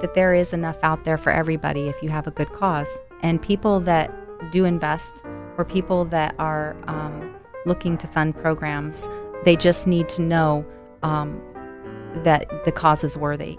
that there is enough out there for everybody if you have a good cause. And people that do invest or people that are um, looking to fund programs, they just need to know um, that the cause is worthy